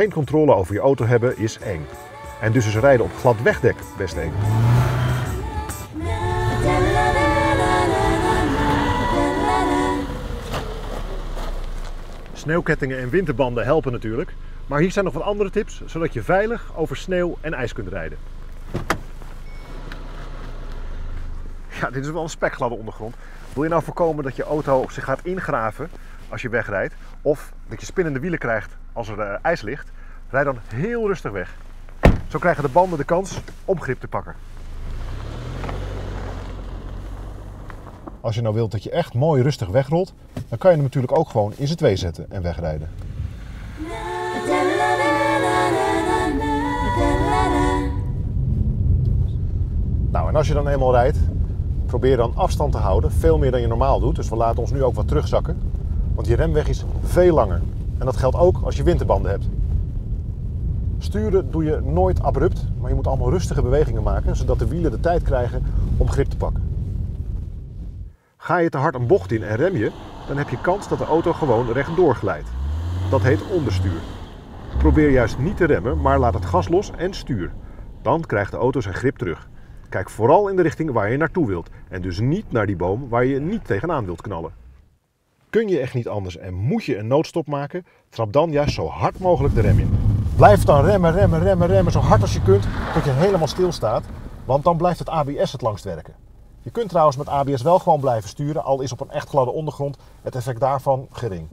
Geen controle over je auto hebben is eng. En dus is rijden op glad wegdek best eng. Sneeuwkettingen en winterbanden helpen natuurlijk. Maar hier zijn nog wat andere tips, zodat je veilig over sneeuw en ijs kunt rijden. Ja, dit is wel een spekgladde ondergrond. Wil je nou voorkomen dat je auto zich gaat ingraven als je wegrijdt, of dat je spinnende wielen krijgt als er uh, ijs ligt, rijd dan heel rustig weg. Zo krijgen de banden de kans om grip te pakken. Als je nou wilt dat je echt mooi rustig wegrolt, dan kan je hem natuurlijk ook gewoon in z'n twee zetten en wegrijden. Nou, en als je dan eenmaal rijdt, probeer dan afstand te houden, veel meer dan je normaal doet. Dus we laten ons nu ook wat terugzakken, want je remweg is veel langer. En dat geldt ook als je winterbanden hebt. Sturen doe je nooit abrupt, maar je moet allemaal rustige bewegingen maken, zodat de wielen de tijd krijgen om grip te pakken. Ga je te hard een bocht in en rem je, dan heb je kans dat de auto gewoon rechtdoor glijdt. Dat heet onderstuur. Probeer juist niet te remmen, maar laat het gas los en stuur. Dan krijgt de auto zijn grip terug. Kijk vooral in de richting waar je naartoe wilt en dus niet naar die boom waar je niet tegenaan wilt knallen. Kun je echt niet anders en moet je een noodstop maken, trap dan juist zo hard mogelijk de rem in. Blijf dan remmen, remmen, remmen, remmen zo hard als je kunt tot je helemaal stilstaat, want dan blijft het ABS het langst werken. Je kunt trouwens met ABS wel gewoon blijven sturen, al is op een echt gladde ondergrond het effect daarvan gering.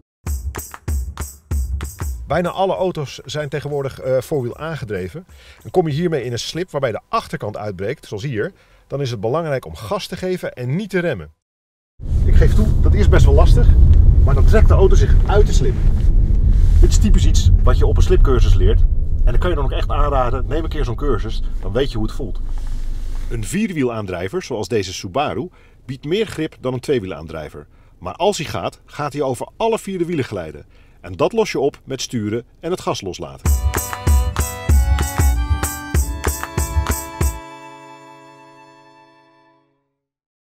Bijna alle auto's zijn tegenwoordig uh, voorwiel aangedreven. En kom je hiermee in een slip waarbij de achterkant uitbreekt, zoals hier, dan is het belangrijk om gas te geven en niet te remmen. Geef toe, dat is best wel lastig, maar dan trekt de auto zich uit de slip. Dit is typisch iets wat je op een slipcursus leert. En dan kan je dan ook echt aanraden, neem een keer zo'n cursus, dan weet je hoe het voelt. Een vierwielaandrijver, zoals deze Subaru, biedt meer grip dan een tweewielaandrijver. Maar als hij gaat, gaat hij over alle vier de wielen glijden. En dat los je op met sturen en het gas loslaten.